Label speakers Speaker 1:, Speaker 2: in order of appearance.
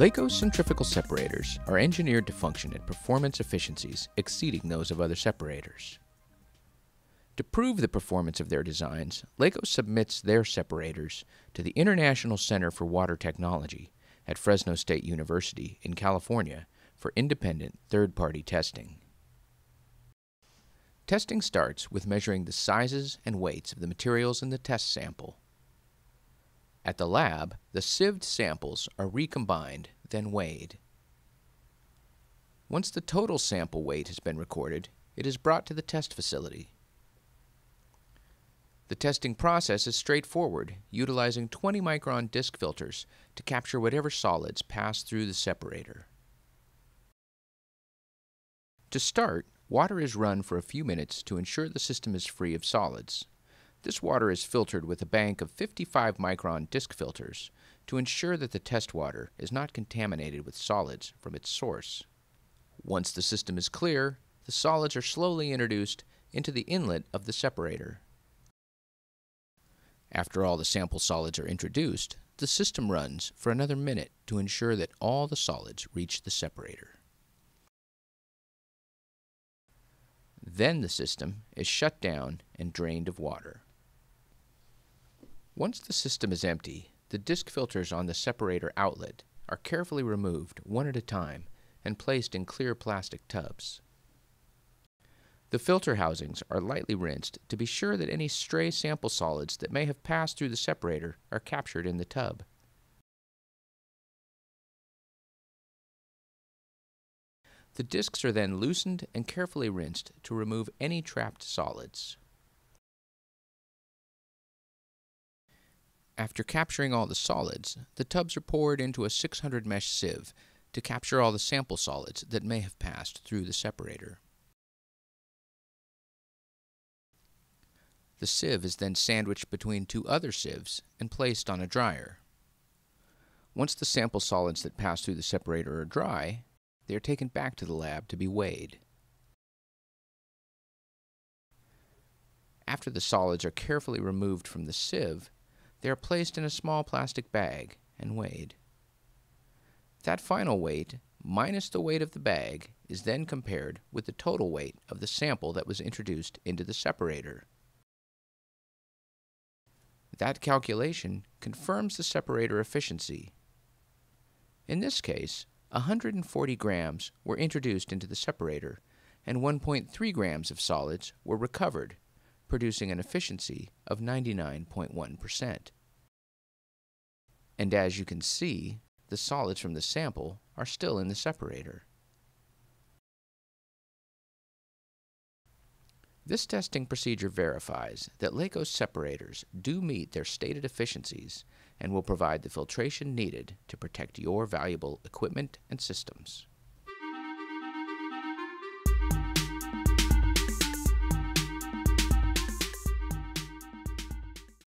Speaker 1: LAKOS centrifugal separators are engineered to function at performance efficiencies exceeding those of other separators. To prove the performance of their designs, LAKOS submits their separators to the International Center for Water Technology at Fresno State University in California for independent third party testing. Testing starts with measuring the sizes and weights of the materials in the test sample. At the lab, the sieved samples are recombined, then weighed. Once the total sample weight has been recorded, it is brought to the test facility. The testing process is straightforward, utilizing 20 micron disc filters to capture whatever solids pass through the separator. To start, water is run for a few minutes to ensure the system is free of solids. This water is filtered with a bank of 55 micron disc filters to ensure that the test water is not contaminated with solids from its source. Once the system is clear, the solids are slowly introduced into the inlet of the separator. After all the sample solids are introduced, the system runs for another minute to ensure that all the solids reach the separator. Then the system is shut down and drained of water. Once the system is empty, the disc filters on the separator outlet are carefully removed one at a time and placed in clear plastic tubs. The filter housings are lightly rinsed to be sure that any stray sample solids that may have passed through the separator are captured in the tub. The discs are then loosened and carefully rinsed to remove any trapped solids. After capturing all the solids, the tubs are poured into a 600 mesh sieve to capture all the sample solids that may have passed through the separator. The sieve is then sandwiched between two other sieves and placed on a dryer. Once the sample solids that pass through the separator are dry, they are taken back to the lab to be weighed. After the solids are carefully removed from the sieve, they are placed in a small plastic bag and weighed. That final weight, minus the weight of the bag, is then compared with the total weight of the sample that was introduced into the separator. That calculation confirms the separator efficiency. In this case, 140 grams were introduced into the separator and 1.3 grams of solids were recovered, producing an efficiency of 99.1%. And as you can see, the solids from the sample are still in the separator. This testing procedure verifies that LAKOS separators do meet their stated efficiencies and will provide the filtration needed to protect your valuable equipment and systems.